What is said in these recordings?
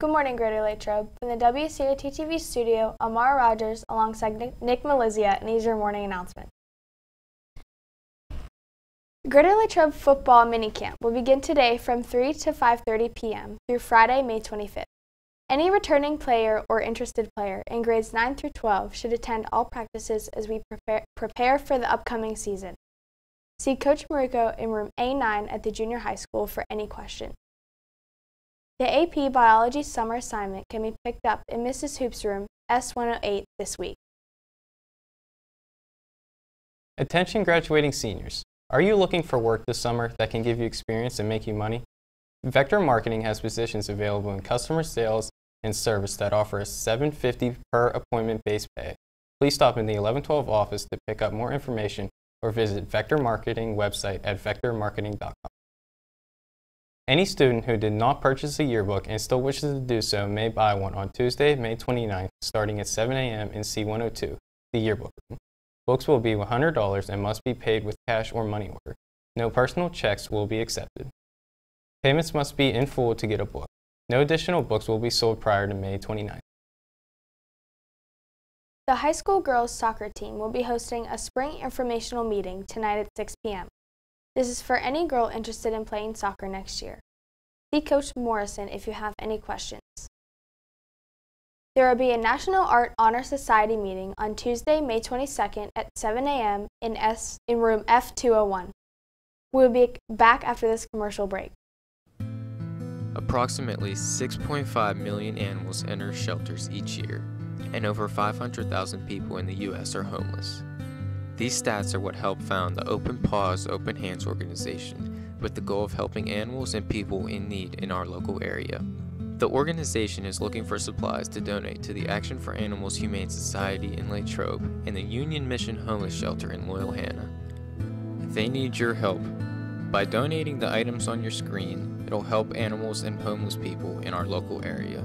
Good morning, Greater Latrobe. From the WCAT TV studio, Amara Rogers alongside Nick Malizia and these are your morning announcements. Greater Latrobe football minicamp will begin today from 3 to 5.30 p.m. through Friday, May 25th. Any returning player or interested player in grades 9 through 12 should attend all practices as we prepare, prepare for the upcoming season. See Coach Maruko in room A9 at the junior high school for any questions. The AP Biology summer assignment can be picked up in Mrs. Hoop's room S108 this week. Attention graduating seniors. Are you looking for work this summer that can give you experience and make you money? Vector Marketing has positions available in customer sales and service that offer a 750 per appointment base pay. Please stop in the 1112 office to pick up more information or visit Vector Marketing website at vectormarketing.com. Any student who did not purchase a yearbook and still wishes to do so may buy one on Tuesday, May 29th, starting at 7 a.m. in C102, the yearbook room. Books will be $100 and must be paid with cash or money order. No personal checks will be accepted. Payments must be in full to get a book. No additional books will be sold prior to May 29th. The high school girls soccer team will be hosting a spring informational meeting tonight at 6 p.m. This is for any girl interested in playing soccer next year. See Coach Morrison if you have any questions. There will be a National Art Honor Society meeting on Tuesday, May 22nd at 7 a.m. in, S, in room F201. We will be back after this commercial break. Approximately 6.5 million animals enter shelters each year, and over 500,000 people in the U.S. are homeless. These stats are what helped found the Open Paws, Open Hands organization with the goal of helping animals and people in need in our local area. The organization is looking for supplies to donate to the Action for Animals Humane Society in Latrobe and the Union Mission Homeless Shelter in Loyalhanna. They need your help. By donating the items on your screen, it'll help animals and homeless people in our local area.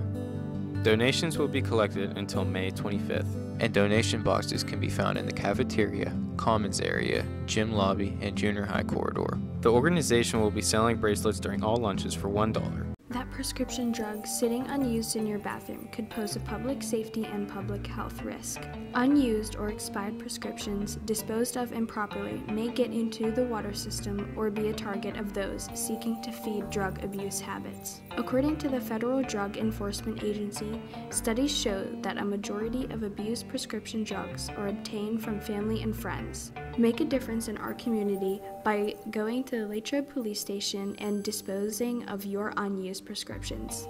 Donations will be collected until May 25th and donation boxes can be found in the cafeteria, commons area, gym lobby, and junior high corridor. The organization will be selling bracelets during all lunches for $1. That prescription drug sitting unused in your bathroom could pose a public safety and public health risk. Unused or expired prescriptions disposed of improperly may get into the water system or be a target of those seeking to feed drug abuse habits. According to the Federal Drug Enforcement Agency, studies show that a majority of abused prescription drugs are obtained from family and friends. Make a difference in our community by going to the Latrobe Police Station and disposing of your unused prescriptions.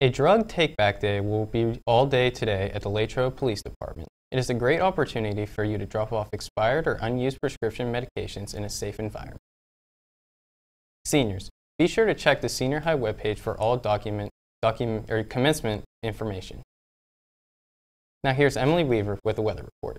A drug take-back day will be all day today at the Latrobe Police Department. It is a great opportunity for you to drop off expired or unused prescription medications in a safe environment. Seniors, be sure to check the senior high webpage for all document, document or commencement information. Now here's Emily Weaver with the weather report.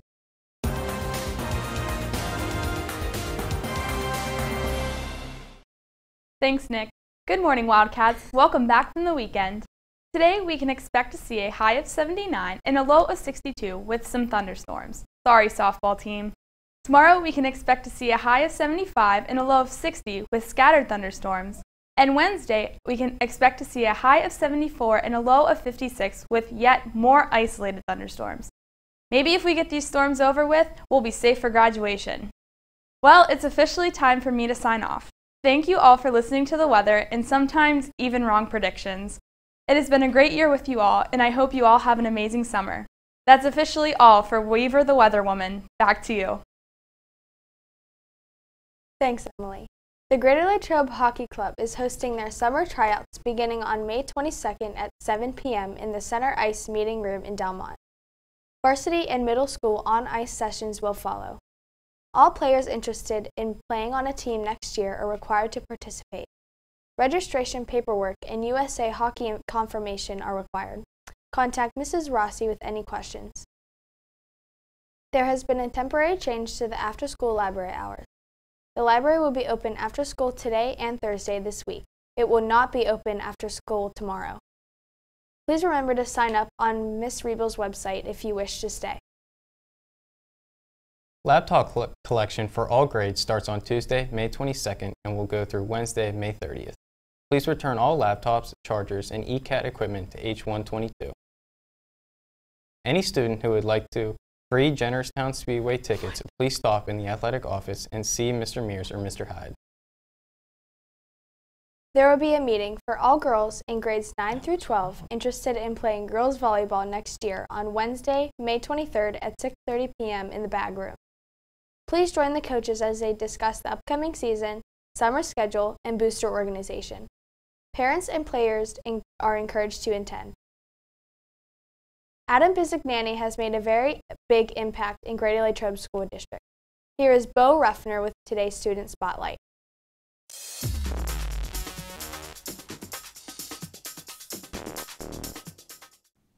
Thanks, Nick. Good morning, Wildcats. Welcome back from the weekend. Today, we can expect to see a high of 79 and a low of 62 with some thunderstorms. Sorry, softball team. Tomorrow, we can expect to see a high of 75 and a low of 60 with scattered thunderstorms. And Wednesday, we can expect to see a high of 74 and a low of 56 with yet more isolated thunderstorms. Maybe if we get these storms over with, we'll be safe for graduation. Well, it's officially time for me to sign off. Thank you all for listening to the weather and sometimes even wrong predictions. It has been a great year with you all, and I hope you all have an amazing summer. That's officially all for Weaver the Weather Woman. Back to you. Thanks, Emily. The Greater Latrobe Hockey Club is hosting their summer tryouts beginning on May 22nd at 7 p.m. in the Center Ice Meeting Room in Delmont. Varsity and middle school on ice sessions will follow. All players interested in playing on a team next year are required to participate. Registration paperwork and USA Hockey confirmation are required. Contact Mrs. Rossi with any questions. There has been a temporary change to the after-school library hours. The library will be open after school today and Thursday this week. It will not be open after school tomorrow. Please remember to sign up on Miss Rebel's website if you wish to stay. Laptop collection for all grades starts on Tuesday, May 22nd and will go through Wednesday, May 30th. Please return all laptops, chargers, and ECAT equipment to H122. Any student who would like to free Jennerstown Speedway tickets, please stop in the athletic office and see Mr. Mears or Mr. Hyde. There will be a meeting for all girls in grades 9 through 12 interested in playing girls volleyball next year on Wednesday, May 23rd at 6:30 p.m. in the bag room. Please join the coaches as they discuss the upcoming season, summer schedule, and booster organization. Parents and players are encouraged to attend. Adam Bisignani has made a very big impact in Greater Latrobe School District. Here is Bo Ruffner with today's Student Spotlight.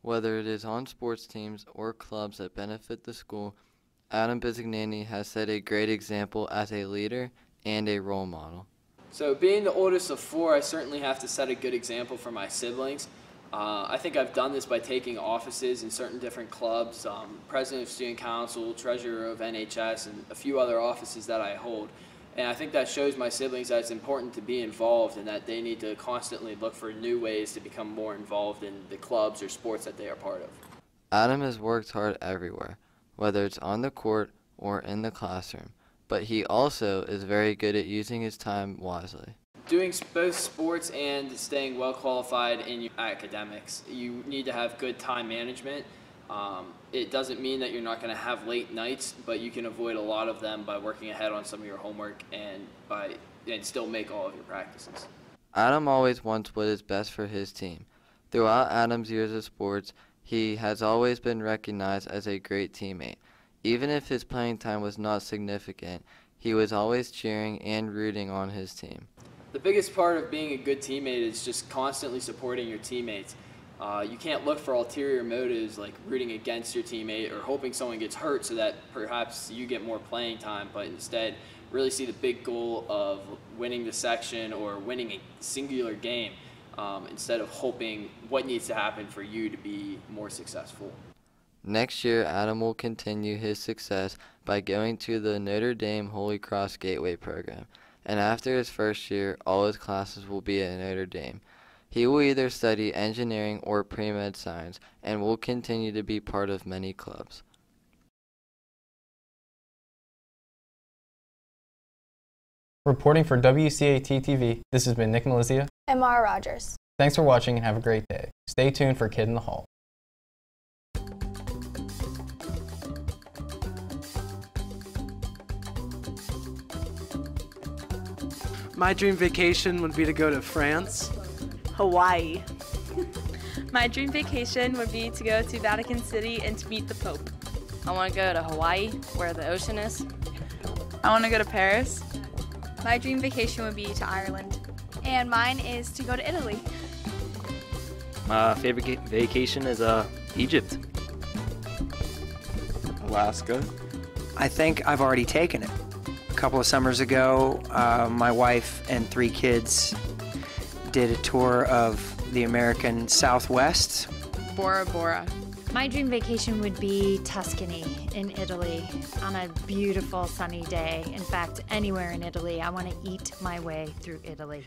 Whether it is on sports teams or clubs that benefit the school, Adam Bisignani has set a great example as a leader and a role model. So, being the oldest of four, I certainly have to set a good example for my siblings. Uh, I think I've done this by taking offices in certain different clubs, um, president of student council, treasurer of NHS, and a few other offices that I hold. And I think that shows my siblings that it's important to be involved and that they need to constantly look for new ways to become more involved in the clubs or sports that they are part of. Adam has worked hard everywhere, whether it's on the court or in the classroom, but he also is very good at using his time wisely doing both sports and staying well qualified in your academics, you need to have good time management. Um, it doesn't mean that you're not going to have late nights, but you can avoid a lot of them by working ahead on some of your homework and by and still make all of your practices. Adam always wants what is best for his team. Throughout Adam's years of sports, he has always been recognized as a great teammate. Even if his playing time was not significant, he was always cheering and rooting on his team the biggest part of being a good teammate is just constantly supporting your teammates. Uh, you can't look for ulterior motives like rooting against your teammate or hoping someone gets hurt so that perhaps you get more playing time, but instead really see the big goal of winning the section or winning a singular game um, instead of hoping what needs to happen for you to be more successful. Next year, Adam will continue his success by going to the Notre Dame Holy Cross Gateway program and after his first year, all his classes will be at Notre Dame. He will either study engineering or pre-med science and will continue to be part of many clubs. Reporting for WCAT TV, this has been Nick Malizia and Mara Rogers. Thanks for watching and have a great day. Stay tuned for Kid in the Hall. My dream vacation would be to go to France. Hawaii. My dream vacation would be to go to Vatican City and to meet the Pope. I want to go to Hawaii, where the ocean is. I want to go to Paris. My dream vacation would be to Ireland. And mine is to go to Italy. My favorite vacation is uh, Egypt. Alaska. I think I've already taken it A couple of summers ago, uh, my wife and three kids did a tour of the American Southwest. Bora Bora. My dream vacation would be Tuscany in Italy on a beautiful sunny day. In fact, anywhere in Italy. I want to eat my way through Italy.